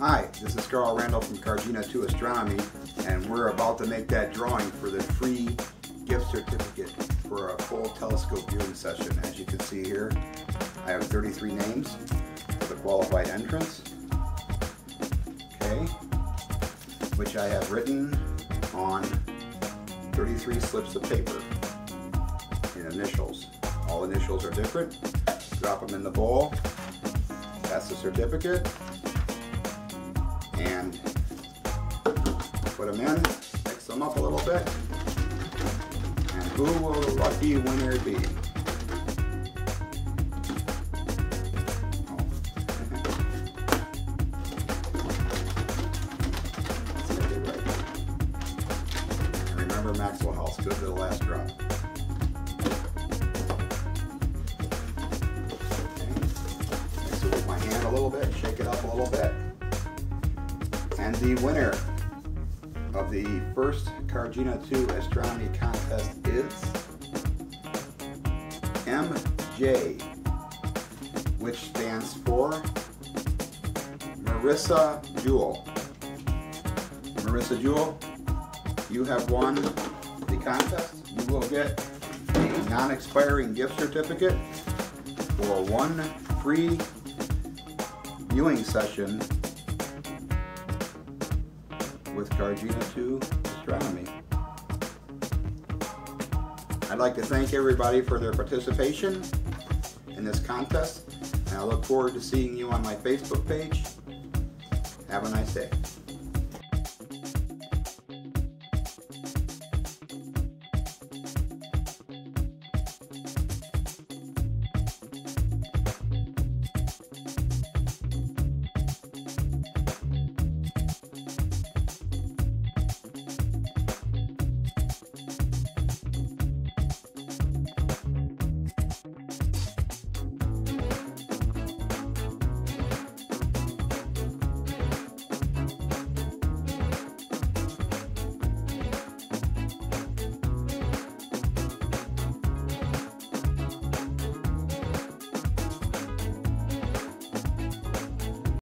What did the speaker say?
Hi, this is Carl Randall from Cargeena 2 Astronomy, and we're about to make that drawing for the free gift certificate for a full telescope viewing session. As you can see here, I have 33 names for the qualified entrance, okay, which I have written on 33 slips of paper in initials. All initials are different. Drop them in the bowl. That's the certificate and put them in, mix them up a little bit, and who will the lucky winner be? remember Maxwell House, good to the last drop. Mix it with my hand a little bit, shake it up a little bit. And the winner of the first Cargeena 2 astronomy contest is MJ, which stands for Marisa Jewell. Marisa Jewell, you have won the contest. You will get a non-expiring gift certificate for one free viewing session with Cargeena 2 Astronomy. I'd like to thank everybody for their participation in this contest, and I look forward to seeing you on my Facebook page. Have a nice day.